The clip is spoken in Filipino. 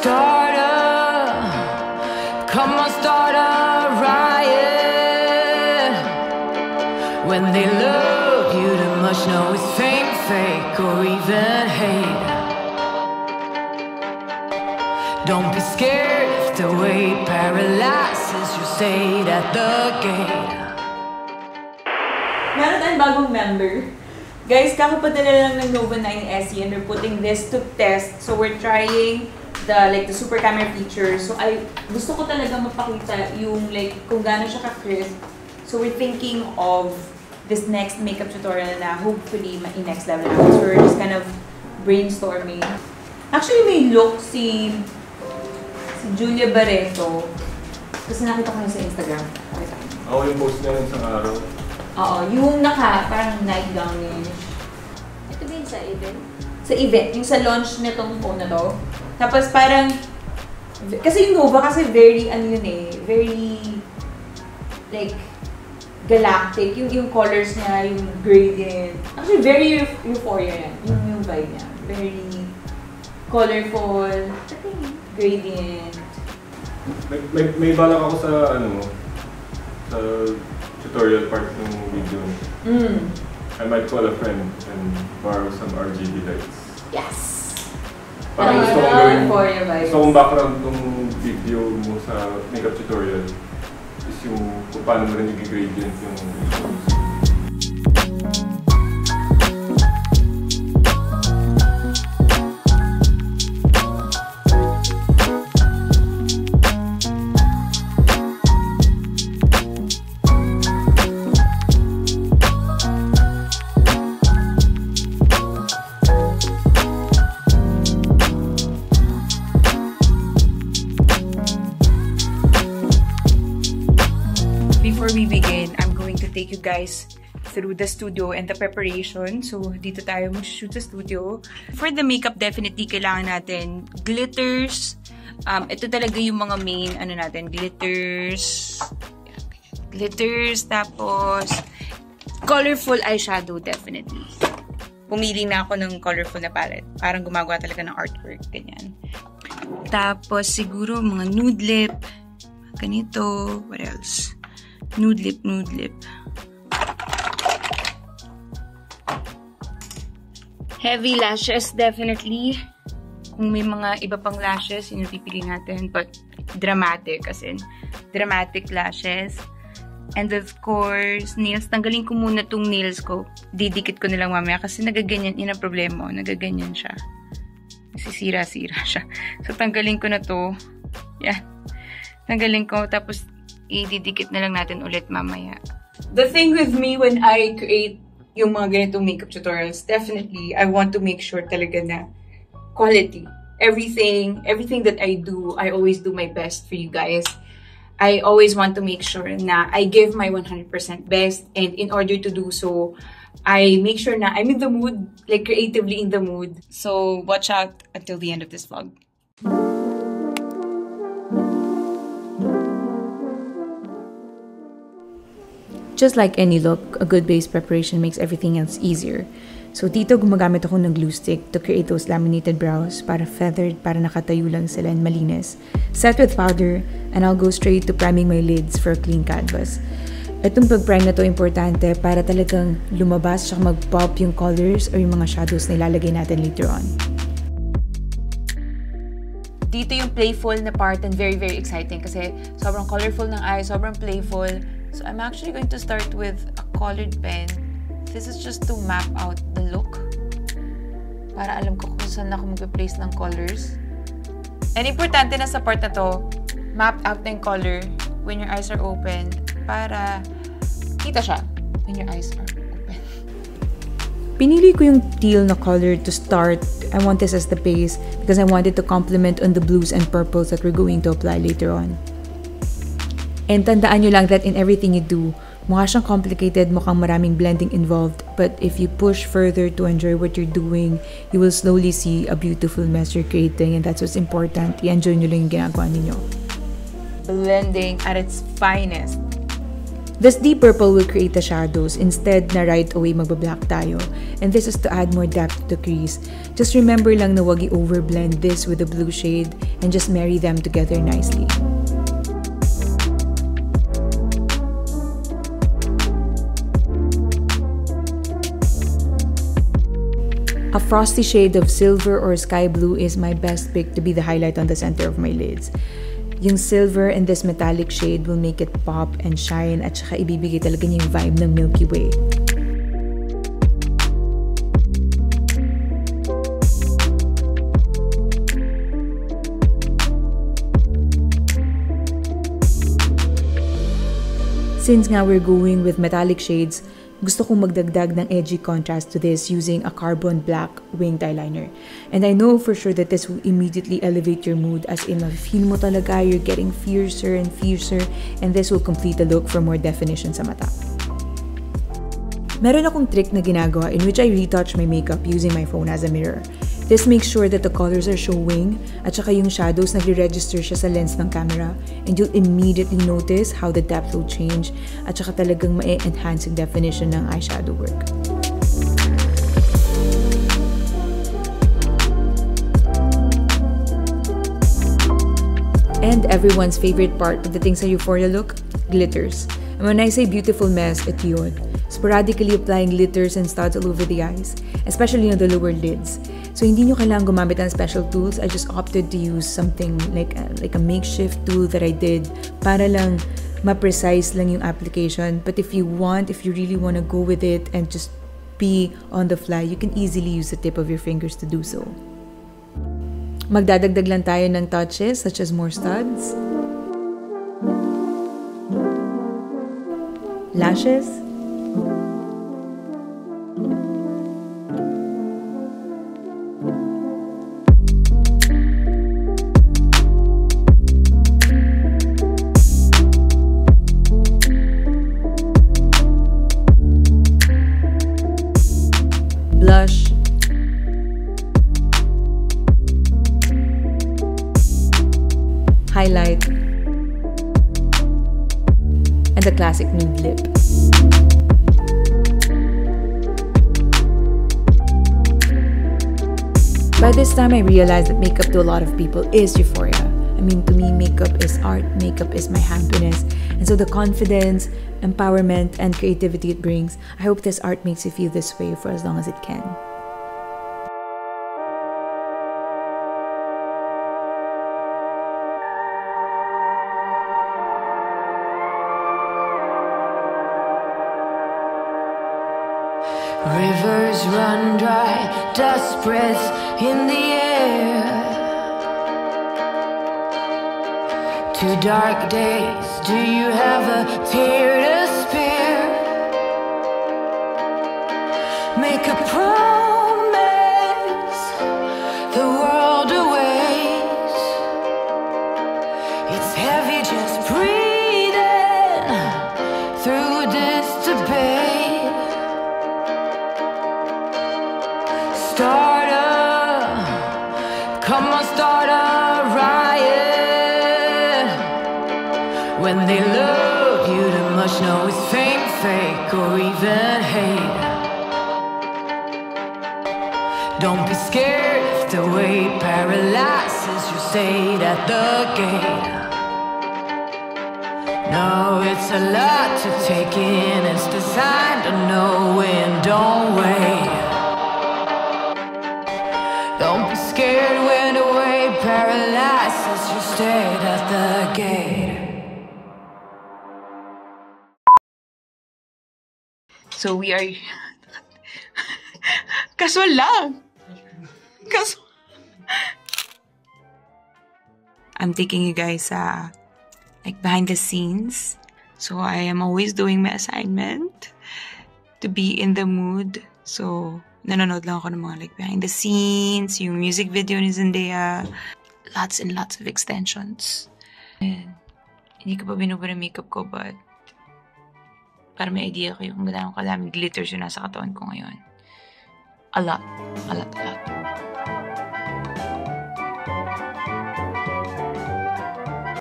starter. Come on, start a riot. When they love you too much, know it's fake, fake, or even hate. Don't be scared if the weight paralyzes you. Stayed at the gate. Meron tayong bagong member. Guys, kakapadala lang ng Nova 9 SE and we're putting this to test. So we're trying the like the super camera feature. So I gusto ko talaga mapakita yung like kung gaano siya ka-crisp. So we're thinking of this next makeup tutorial na hopefully ma-next level natin. So we're just kind of brainstorming. Actually, may look si si Julia Barreto. Kasi nakita ko yun sa Instagram. Ko. Ako yung post niya ng isang araw. Oo, yung naka, parang nightgown yun. Ito ba yun sa event? Sa event, yung sa launch nitong phone na to. Tapos parang, kasi yung Nova kasi very, ano yun eh, very, like, galactic. Yung, yung colors niya, yung gradient. Actually, very eu- euphoria yan. Yung, yung vibe niya. Very colorful, gradient. May, may, may balak ako sa ano mo, sa tutorial part ng video. Mm. I might call a friend and borrow some RGB lights. Yes! Parang gusto kong Ah, gawin, gusto kong background ng video mo sa makeup tutorial is yung kung paano mo rin i-gradient yung Before through the studio and the preparation. So, dito tayo mag-shoot sa studio. For the makeup, definitely kailangan natin glitters. Um, ito talaga yung mga main, ano natin, glitters. Glitters, tapos colorful eyeshadow, definitely. Pumili na ako ng colorful na palette. Parang gumagawa talaga ng artwork, ganyan. Tapos, siguro mga nude lip. Ganito. What else? Nude lip, nude lip. Heavy lashes, definitely. Kung may mga iba pang lashes, yun yung pipili natin. But, dramatic, as in, dramatic lashes. And of course, nails. Tanggalin ko muna tong nails ko. Didikit ko nilang mamaya kasi nagaganyan. Yun ang problema. Nagaganyan siya. Sisira-sira siya. So, tanggalin ko na to. Yan. Tanggalin ko. Tapos, ididikit na lang natin ulit mamaya. The thing with me when I create yung mga ganitong makeup tutorials, definitely, I want to make sure talaga na quality. Everything, everything that I do, I always do my best for you guys. I always want to make sure na I give my 100% best and in order to do so, I make sure na I'm in the mood, like creatively in the mood. So watch out until the end of this vlog. Just like any look, a good base preparation makes everything else easier. So dito gumagamit ako ng glue stick to create those laminated brows para feathered, para nakatayo lang sila and malinis. Set with powder, and I'll go straight to priming my lids for a clean canvas. Itong pag-prime na to importante para talagang lumabas siya mag-pop yung colors or yung mga shadows na ilalagay natin later on. dito yung playful na part and very, very exciting kasi sobrang colorful ng eye, sobrang playful. So, I'm actually going to start with a colored pen. This is just to map out the look. Para alam ko kung saan ako mag-place ng colors. And importante na sa part na to, map out na color when your eyes are open para kita siya when your eyes are open. Pinili ko yung teal na color to start. I want this as the base because I wanted to complement on the blues and purples that we're going to apply later on. And tandaan nyo lang that in everything you do, mukha siyang complicated, mukhang maraming blending involved. But if you push further to enjoy what you're doing, you will slowly see a beautiful mess you're creating and that's what's important. I-enjoy nyo lang yung ginagawa ninyo. Blending at its finest. This deep purple will create the shadows. Instead na right away magbablack tayo. And this is to add more depth to the crease. Just remember lang na wag i-overblend this with the blue shade and just marry them together nicely. A frosty shade of silver or sky blue is my best pick to be the highlight on the center of my lids. Yung silver and this metallic shade will make it pop and shine at saka ibibigay talaga yung vibe ng Milky Way. Since nga we're going with metallic shades, gusto kong magdagdag ng edgy contrast to this using a carbon black winged eyeliner. And I know for sure that this will immediately elevate your mood as in feel mo talaga you're getting fiercer and fiercer and this will complete the look for more definition sa mata. Meron akong trick na ginagawa in which I retouch my makeup using my phone as a mirror. This makes sure that the colors are showing at saka yung shadows nagre-register siya sa lens ng camera and you'll immediately notice how the depth will change at saka talagang ma-enhance yung definition ng eyeshadow work. And everyone's favorite part pagdating sa Euphoria look, glitters. And when I say beautiful mess, ito yun. Sporadically applying glitters and studs all over the eyes, especially on the lower lids. So hindi nyo kailangan gumamit ng special tools. I just opted to use something like a, like a makeshift tool that I did para lang ma-precise lang yung application. But if you want, if you really want to go with it and just be on the fly, you can easily use the tip of your fingers to do so. Magdadagdag lang tayo ng touches such as more studs, lashes, classic nude lip. By this time, I realized that makeup to a lot of people is euphoria. I mean, to me, makeup is art, makeup is my happiness. And so, the confidence, empowerment, and creativity it brings, I hope this art makes you feel this way for as long as it can. Dust breaths in the air. Two dark days, do you have a tear to spare? Make a promise, the world awaits. It's heavy just breathing love you too much, no, it's fake, fake, or even hate. Don't be scared if the weight paralyzes you, state at the gate. No, it's a lot to take in. It's designed to know when, don't wait. Don't be scared when the weight paralyzes you, state at the gate. So we are... Casual lang! Casual. I'm taking you guys uh, like behind the scenes. So I am always doing my assignment to be in the mood. So nanonood lang ako ng mga like behind the scenes, yung music video ni Zendaya, lots and lots of extensions. And, hindi ko pa binubura makeup ko but para may idea ko yung gano'ng kadaming glitters yung nasa katawan ko ngayon. A lot. A lot, a lot.